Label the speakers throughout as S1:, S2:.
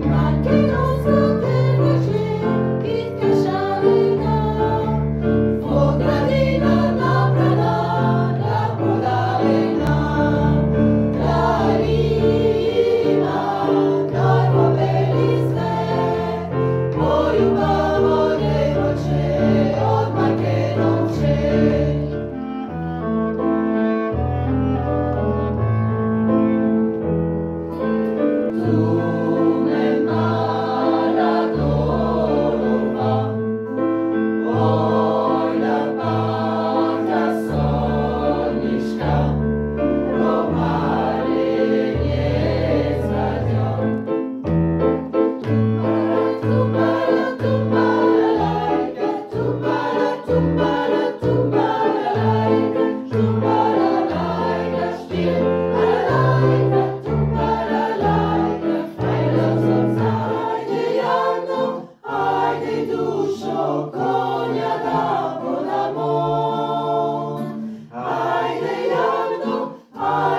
S1: Prirodzina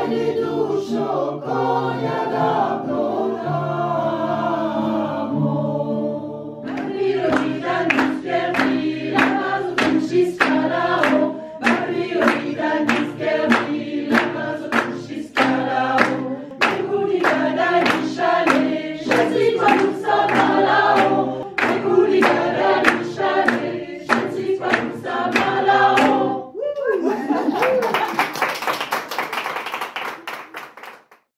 S1: nic nie la